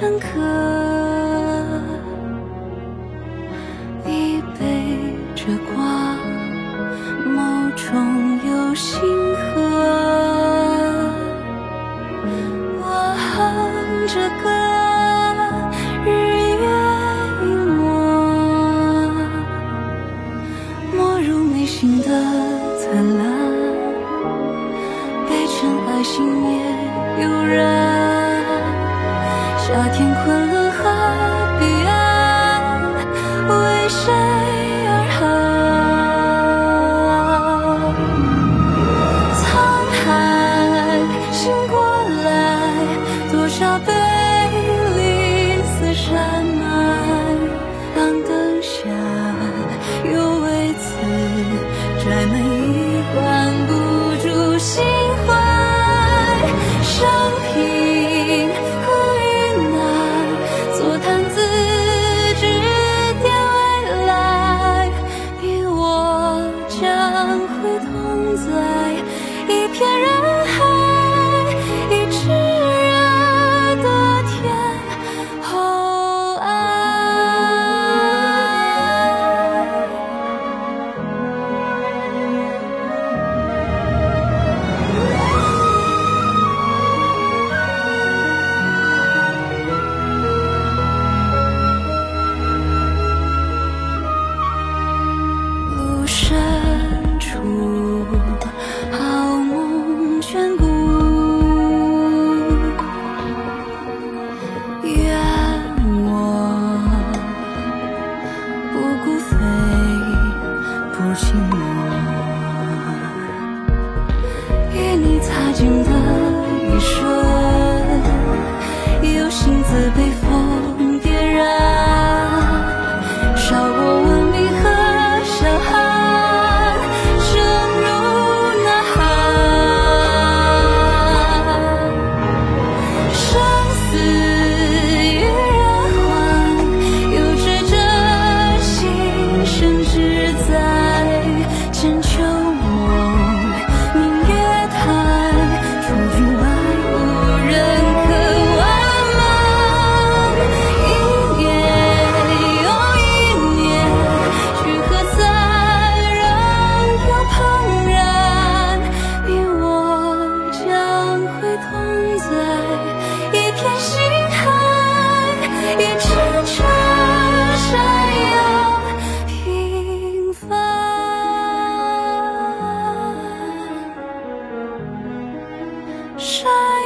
深刻，你背着光，眸中有星河。我哼着歌，日月隐没，没入眉心的灿烂，被尘埃心也悠然。那天困了。寂寞，与你擦肩的一瞬，有心自被风点燃，烧过文明和山河，声如呐喊。生死与人换，有这真心，生之在。深秋 shine.